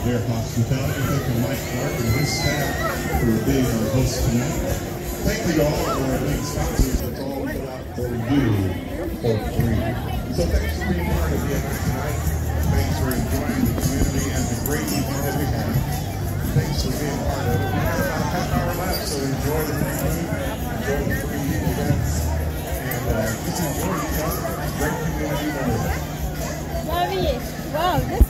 for their hospitality. Thank you, Mike Clark and his staff for being our host tonight. Thank you to all of our big sponsors that's all we out for you for free. So thanks for being part of the event tonight. Thanks for enjoying the community and the great evening that we had. Thanks for being part of it. We have about half hour left, so enjoy the free food, enjoy the free events, and uh, just enjoy each other. Great community. Wow, this is